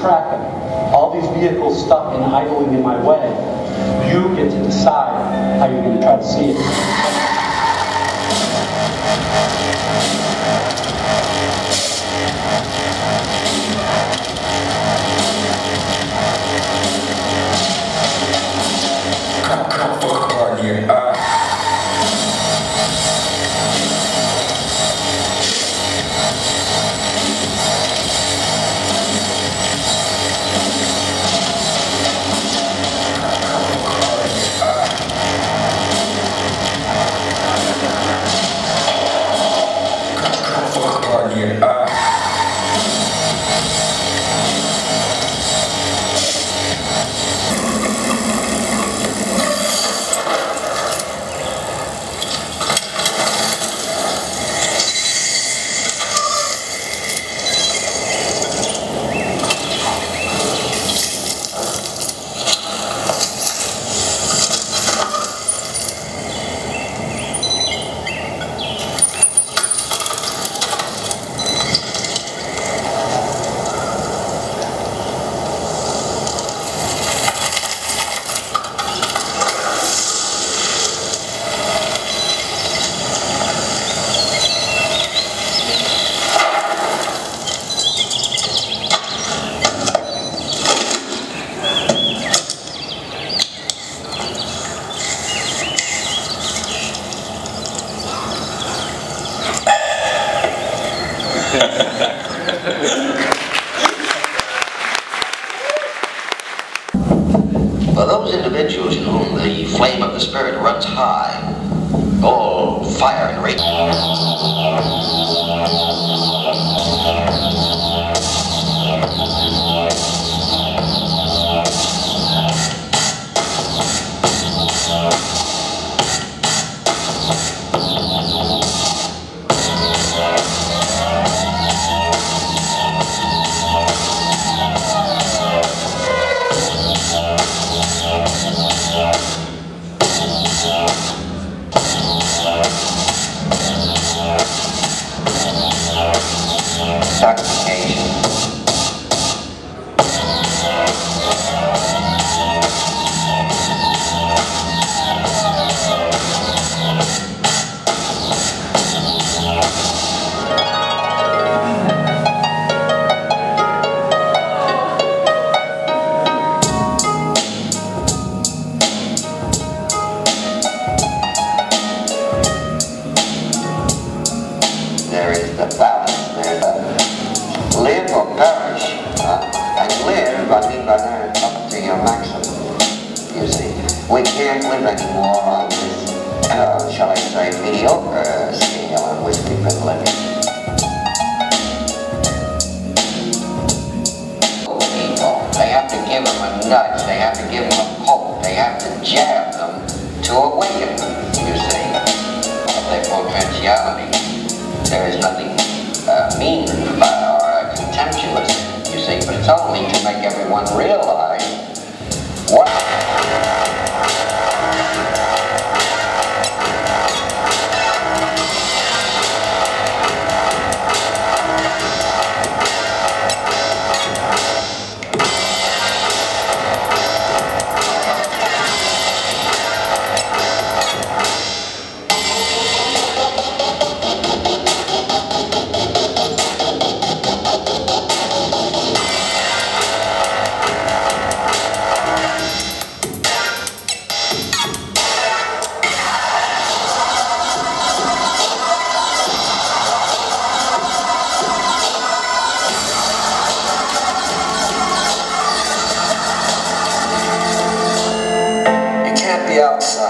track. All these vehicles stuck and idling in my way. You get to decide how you're going to try to see it. compañía. Individuals in whom the flame of the spirit runs high, all fire and rage. Intoxication. By that, up to your maximum. You see, we can't live anymore on this, uh, shall I say, mediocre scale on which we've been living. They have to give them a nudge, they have to give them a poke, they have to jab them to awaken them, you see. Their potentiality. There is nothing uh, mean or contemptuous, see, but it's only to make everyone realize what. the outside.